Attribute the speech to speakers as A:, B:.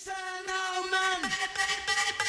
A: It's an old man.